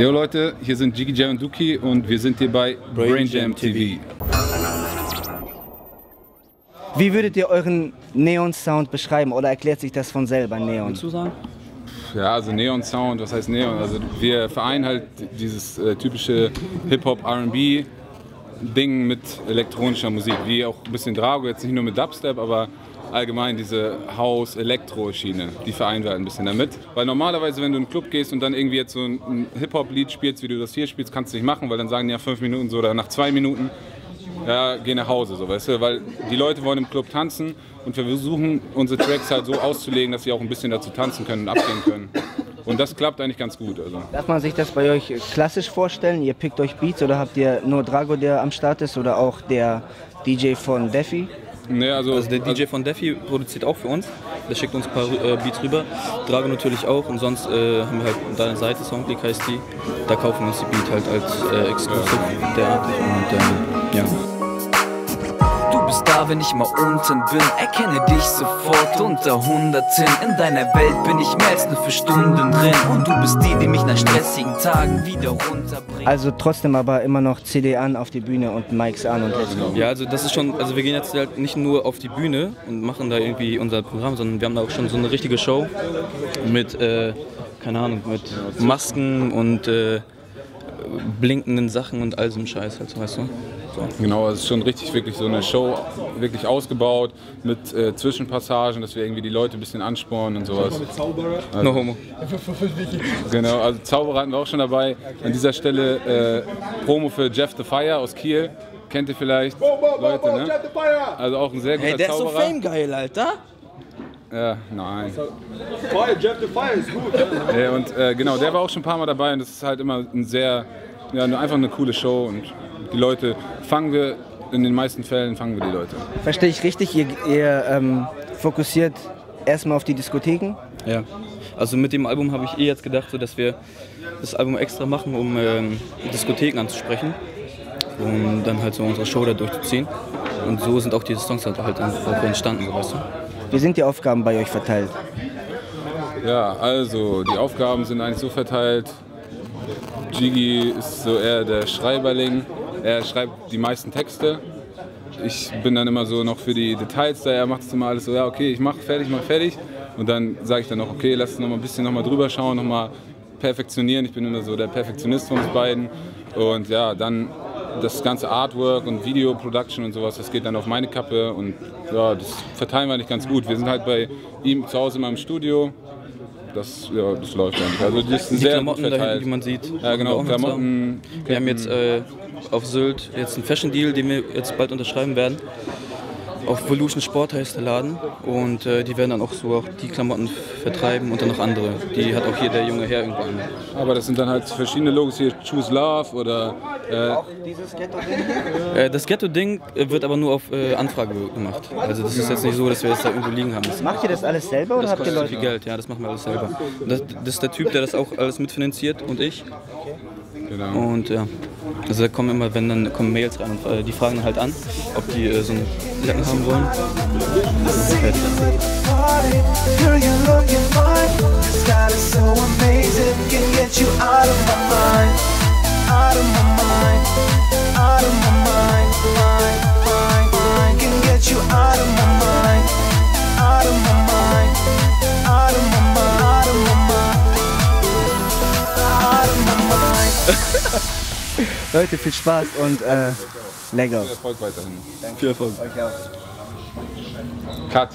Jo Leute, hier sind Jiggy Jam und Duki und wir sind hier bei Brain, Brain Jam TV. Wie würdet ihr euren Neon-Sound beschreiben oder erklärt sich das von selber, Neon? Willst du sagen? Ja, also Neon Sound, was heißt Neon? Also wir vereinen halt dieses äh, typische Hip-Hop, R&B Ding mit elektronischer Musik, wie auch ein bisschen Drago, jetzt nicht nur mit Dubstep, aber allgemein diese House-Elektro-Schiene, die vereinen wir ein bisschen damit. Weil normalerweise, wenn du in einen Club gehst und dann irgendwie jetzt so ein Hip-Hop-Lied spielst, wie du das hier spielst, kannst du nicht machen, weil dann sagen die ja fünf Minuten so oder nach zwei Minuten, ja, geh nach Hause, so, weißt du, weil die Leute wollen im Club tanzen und wir versuchen unsere Tracks halt so auszulegen, dass sie auch ein bisschen dazu tanzen können und abgehen können. Und das klappt eigentlich ganz gut. Also. Darf man sich das bei euch klassisch vorstellen? Ihr pickt euch Beats oder habt ihr nur Drago, der am Start ist oder auch der DJ von Defi? Nee, also, also, der DJ von Defi produziert auch für uns. Der schickt uns ein paar äh, Beats rüber. Drago natürlich auch. Und sonst äh, haben wir halt deine Seite, Songclick heißt die. Da kaufen wir uns die Beat halt als äh, Exclusive derartig. Und ähm, ja wenn ich mal unten bin. Erkenne dich sofort unter 110. In deiner Welt bin ich mehr als nur für Stunden drin. Und du bist die, die mich nach stressigen Tagen wieder runterbringt. Also trotzdem aber immer noch CD an auf die Bühne und Mics an und let's go. Ja, also das ist schon, also wir gehen jetzt halt nicht nur auf die Bühne und machen da irgendwie unser Programm, sondern wir haben da auch schon so eine richtige Show mit, äh, keine Ahnung, mit Masken und äh, blinkenden Sachen und all so einem Scheiß halt, weißt du? So. Genau, es ist schon richtig wirklich so eine Show, wirklich ausgebaut mit äh, Zwischenpassagen, dass wir irgendwie die Leute ein bisschen anspornen und sowas. Mit Zauberer? Also, no homo. genau, also Zauberer hatten wir auch schon dabei. An dieser Stelle äh, Promo für Jeff the Fire aus Kiel. Kennt ihr vielleicht Leute, ne? Also auch ein sehr guter hey, der Zauberer. Der ist so famegeil, Alter. Ja, nein. Fire, Jeff the Fire ist gut. Ja, und äh, genau, der war auch schon ein paar Mal dabei und das ist halt immer ein sehr, ja, einfach eine coole Show und die Leute fangen wir, in den meisten Fällen fangen wir die Leute. Verstehe ich richtig, ihr, ihr ähm, fokussiert erstmal auf die Diskotheken? Ja, also mit dem Album habe ich eh jetzt gedacht, so, dass wir das Album extra machen, um ähm, Diskotheken anzusprechen und dann halt so unsere Show da durchzuziehen. Und so sind auch diese Songs halt, halt auch entstanden, so weißt du. Wie sind die Aufgaben bei euch verteilt? Ja, also die Aufgaben sind eigentlich so verteilt. Jiggy ist so eher der Schreiberling, er schreibt die meisten Texte. Ich bin dann immer so noch für die Details da. Er macht es immer alles so, ja, okay, ich mache fertig, mach fertig. Und dann sage ich dann noch, okay, lass uns noch mal ein bisschen noch mal drüber schauen, noch mal perfektionieren. Ich bin immer so der Perfektionist von uns beiden. Und ja, dann das ganze Artwork und Video Production und sowas, das geht dann auf meine Kappe und ja, das verteilen wir nicht ganz gut. Wir sind halt bei ihm zu Hause in meinem Studio. Das, ja, das läuft eigentlich. Also das ist die sehr Klamotten verteilt. dahin, die man sieht. Ja, genau. Klamotten. Wir haben jetzt äh, auf Sylt jetzt einen Fashion Deal, den wir jetzt bald unterschreiben werden. Auf Volution Sport heißt der Laden und äh, die werden dann auch so auch die Klamotten vertreiben und dann noch andere. Die hat auch hier der junge Herr irgendwo an. Aber das sind dann halt verschiedene Logos hier, Choose Love oder... Äh auch dieses Ghetto-Ding? Äh, das Ghetto-Ding wird aber nur auf äh, Anfrage gemacht. Also das ist jetzt nicht so, dass wir es da irgendwo liegen haben. Das Macht ihr das alles selber oder das habt ihr Leute? viel Geld, ja, das machen wir alles selber. Das, das ist der Typ, der das auch alles mitfinanziert und ich. Genau. Und ja, also da kommen immer, wenn dann kommen Mails rein und äh, die fragen dann halt an, ob die äh, so einen Jacken haben wollen. Leute, viel Spaß und äh, lecker. Viel Erfolg weiterhin. Danke. Viel Erfolg. Euch auch. Cut.